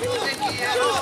quiero.